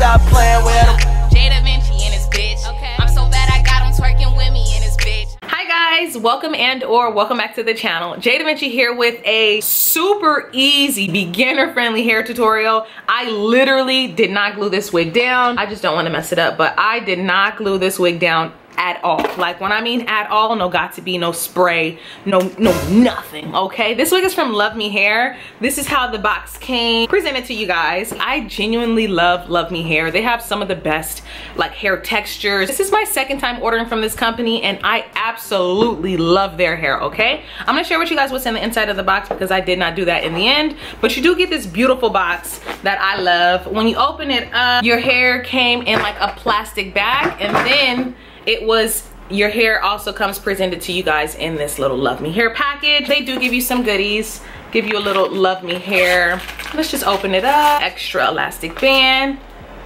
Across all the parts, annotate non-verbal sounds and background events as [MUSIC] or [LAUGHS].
stop playing with him. J Devinci in his bitch. Okay. I'm so bad I got him twerking with me in his bitch. Hi guys, welcome and or welcome back to the channel. J Devinci here with a super easy beginner friendly hair tutorial. I literally did not glue this wig down. I just don't want to mess it up, but I did not glue this wig down at all. Like when I mean at all, no Got2b, no spray, no, no nothing, okay? This wig is from Luvme Hair. This is how the box came. Presented to you guys. I genuinely love Luvme Hair. They have some of the best like hair textures. This is my second time ordering from this company and I absolutely love their hair, okay? I'm gonna share with you guys what's in the inside of the box because I did not do that in the end, but you do get this beautiful box that I love. When you open it up, your hair came in like a plastic bag and then it was your hair also comes presented to you guys in this little luvme hair package. They do give you some goodies give you a little luvme hair. Let's just open it up. Extra elastic band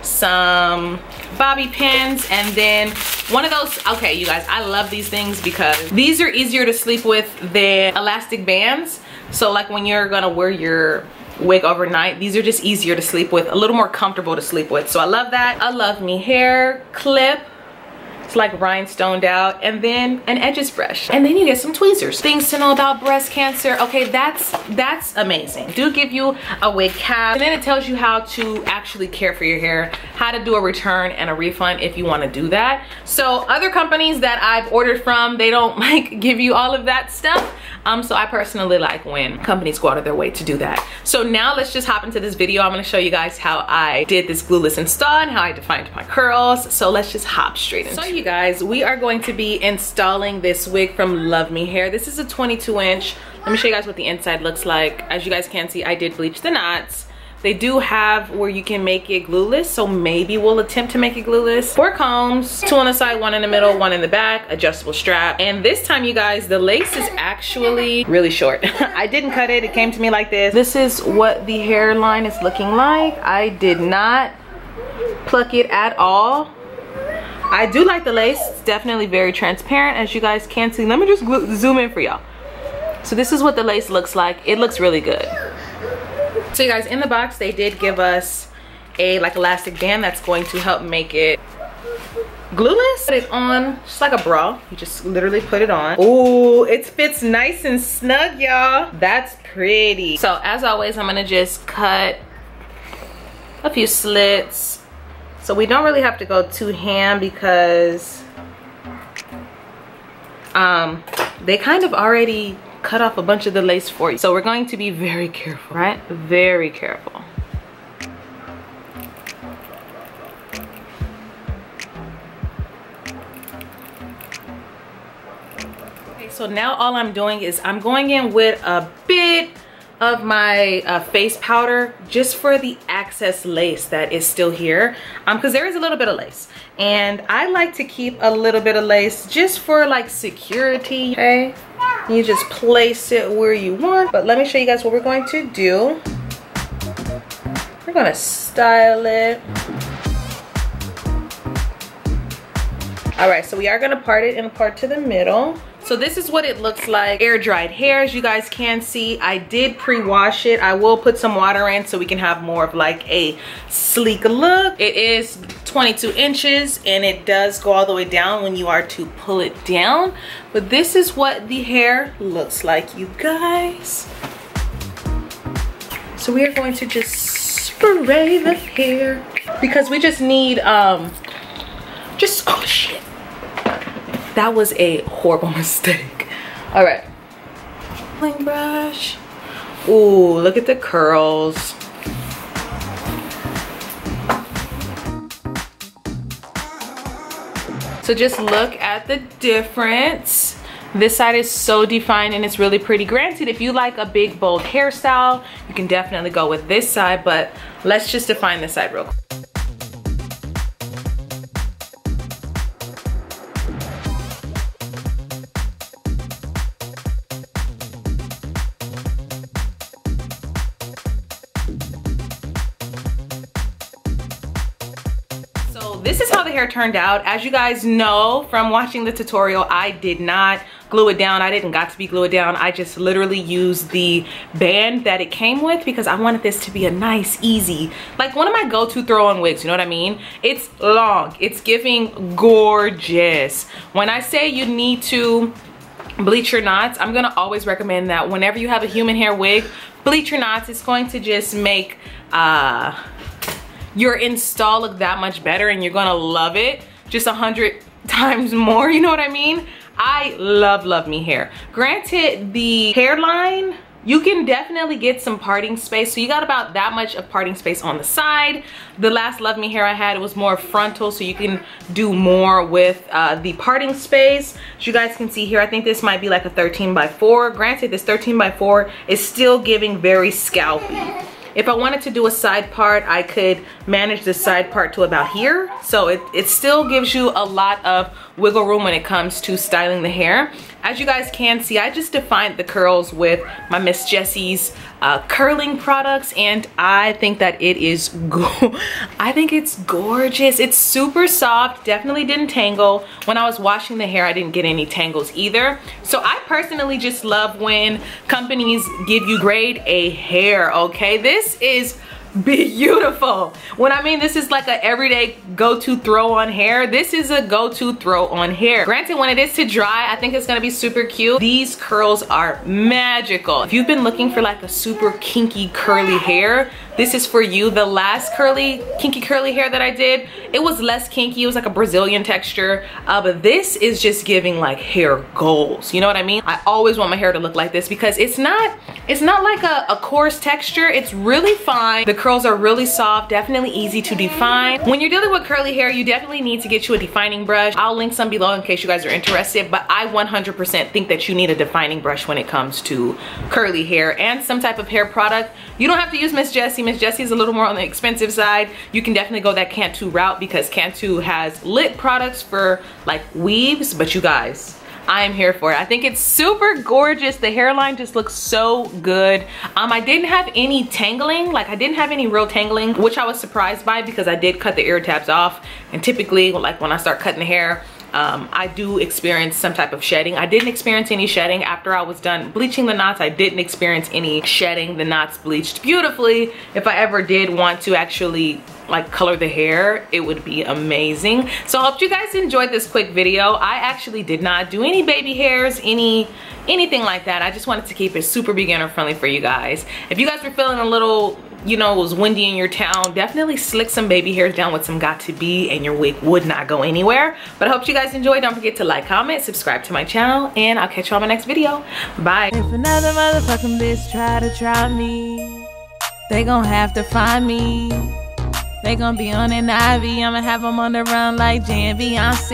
some bobby pins and then one of those okay you guys i love these things because these are easier to sleep with than elastic bands. So like when you're gonna wear your wig overnight these are just easier to sleep with a little more comfortable to sleep with. So i love that. I luvme hair clip it's like rhinestoned out and then an edges brush. And then you get some tweezers. Things to know about breast cancer. Okay that's that's amazing. Do give you a wig cap. And then it tells you how to actually care for your hair how to do a return and a refund if you want to do that. So other companies that i've ordered from they don't [LAUGHS] like give you all of that stuff. Um so i personally like when companies go out of their way to do that. So now let's just hop into this video. I'm going to show you guys how i did this glueless install and how i defined my curls. So let's just hop straight into so you guys we are going to be installing this wig from luvme hair this is a 22 inch let me show you guys what the inside looks like as you guys can see i did bleach the knots they do have where you can make it glueless, so maybe we'll attempt to make it glueless. Four combs, two on the side, one in the middle, one in the back, adjustable strap. And this time, you guys, the lace is actually really short. [LAUGHS] I didn't cut it, it came to me like this. This is what the hairline is looking like. I did not pluck it at all. I do like the lace, it's definitely very transparent as you guys can see. Let me just zoom in for y'all. So this is what the lace looks like. It looks really good. So you guys, in the box, they did give us a like elastic band that's going to help make it glueless. Put it on just like a bra. You just literally put it on. Oh, it fits nice and snug, y'all. That's pretty. So as always, I'm gonna just cut a few slits. So we don't really have to go too ham because um, they kind of already cut off a bunch of the lace for you. So we're going to be very careful, right? Very careful. Okay, so now all I'm doing is I'm going in with a bit of my uh, face powder just for the excess lace that is still here um because there is a little bit of lace and I like to keep a little bit of lace just for like security okay you just place it where you want. But let me show you guys what we're going to do. We're gonna style it. All right, so we are gonna part it in part to the middle. So this is what it looks like. Air dried hair, as you guys can see. I did pre-wash it. I will put some water in so we can have more of like a sleek look. It is 22 inches and it does go all the way down when you are to pull it down. But this is what the hair looks like, you guys. So we are going to just spray the hair because we just need, um, just, oh shit that was a horrible [LAUGHS] mistake. All right. Bling brush. Ooh, look at the curls. So just look at the difference. This side is so defined and it's really pretty. Granted, if you like a big bold hairstyle, you can definitely go with this side, but let's just define this side real quick. This is how the hair turned out. As you guys know from watching the tutorial, I did not glue it down. I didn't Got2b glue it down. I just literally used the band that it came with because I wanted this to be a nice, easy, like one of my go-to throw-on wigs, you know what I mean? It's long, it's giving gorgeous. When I say you need to bleach your knots, I'm gonna always recommend that whenever you have a human hair wig, bleach your knots. It's going to just make uh, your install look that much better and you're gonna love it just a hundred [LAUGHS] times more, you know what I mean? I love Luvme hair. Granted, the hairline, you can definitely get some parting space. So you got about that much of parting space on the side. The last Luvme hair I had, it was more frontal, so you can do more with uh, the parting space. As you guys can see here, I think this might be like a 13 by 4. Granted, this 13 by 4 is still giving very scalpy. If I wanted to do a side part, I could manage the side part to about here. So it, it still gives you a lot of wiggle room when it comes to styling the hair. As you guys can see, I just defined the curls with my Miss Jessie's uh, curling products and I think that it is, [LAUGHS] I think it's gorgeous. It's super soft, definitely didn't tangle. When I was washing the hair, I didn't get any tangles either. So I personally just love when companies give you grade A hair, okay? This is [LAUGHS] beautiful. When I mean this is like a everyday go-to throw on hair, this is a go-to throw on hair. Granted, when it is to dry, I think it's gonna be super cute. These curls are magical. If you've been looking for like a super kinky curly hair, this is for you. The last curly, kinky curly hair that I did, it was less kinky. It was like a Brazilian texture. Uh, but this is just giving like hair goals. You know what I mean? I always want my hair to look like this because it's not, it's not like a, a coarse texture. It's really fine. The curls are really soft, definitely easy to define. When you're dealing with curly hair, you definitely need to get you a defining brush. I'll link some below in case you guys are interested, but I 100% think that you need a defining brush when it comes to curly hair and some type of hair product. You don't have to use Miss Jessie Miss Jessie's a little more on the expensive side. You can definitely go that Cantu route because Cantu has lit products for like weaves, but you guys, I am here for it. I think it's super gorgeous. The hairline just looks so good. Um, I didn't have any tangling, like I didn't have any real tangling, which I was surprised by because I did cut the ear tabs off. And typically, like when I start cutting the hair, um, I do experience some type of shedding. I didn't experience any shedding after I was done bleaching the knots. I didn't experience any shedding. The knots bleached beautifully. If I ever did want to actually like color the hair it would be amazing so I hope you guys enjoyed this quick video I actually did not do any baby hairs any anything like that I just wanted to keep it super beginner friendly for you guys if you guys were feeling a little you know, it was windy in your town, definitely slick some baby hairs down with some Got2b and your wig would not go anywhere. But I hope you guys enjoyed. Don't forget to like, comment, subscribe to my channel, and I'll catch you on my next video. Bye. If another motherfucking bitch try to try me, they gon' have to find me. They gon' be on an IV, I'ma have them on the run like Jan Beyonce.